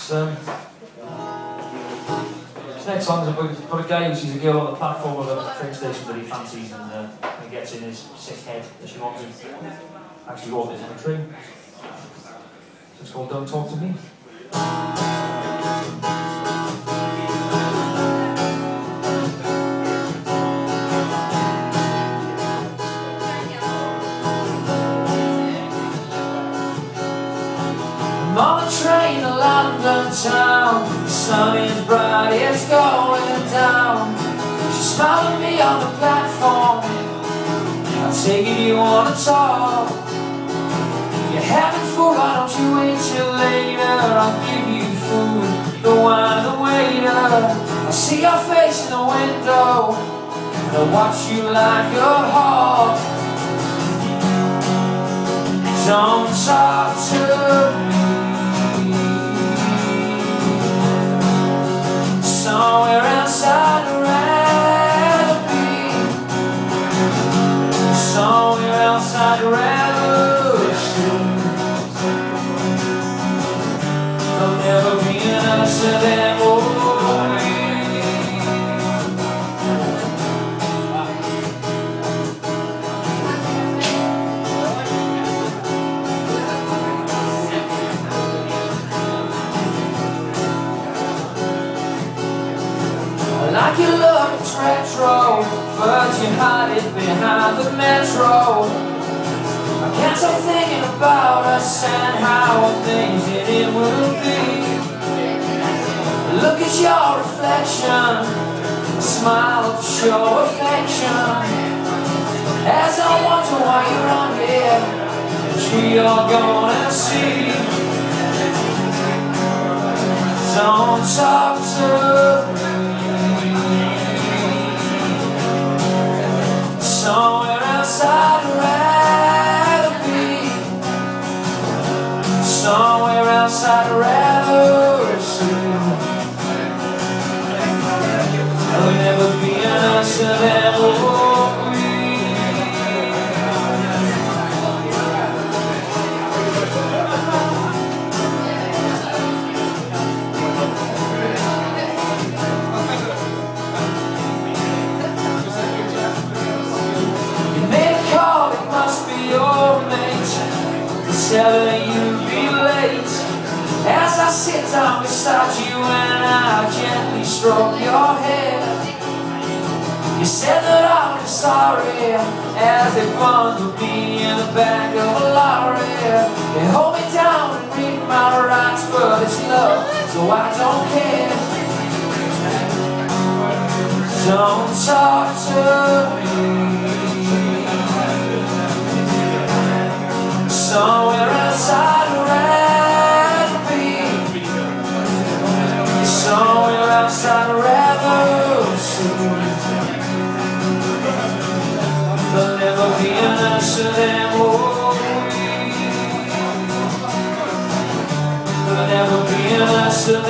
It's, um, next song's about, a guy who sees a girl on the platform of a train station that he fancies and, uh, and gets in his sick head that she wants to actually walk on a train. So it's called Don't Talk to Me. London town. The sun is bright, it's going down. She's at me on the platform. I'll take it you wanna talk You're having fun, why don't you wait till later? I'll give you food, the wine, the waiter. I see your face in the window And I watch you like a hawk Don't talk to me Like you look it's retro But you hide it behind the metro Can't stop thinking about us And how things it will be. Look at your reflection Smile to show affection. As I wonder why you're on here we are gonna see. Don't talk to rather sleep There'll never be an answer that I sit down beside you and I gently stroke your hair. You said that I was sorry As they bundled me in the back of a lorry. They hold me down and read my rights But it's love, so I don't care. Don't talk to me. never be an answer,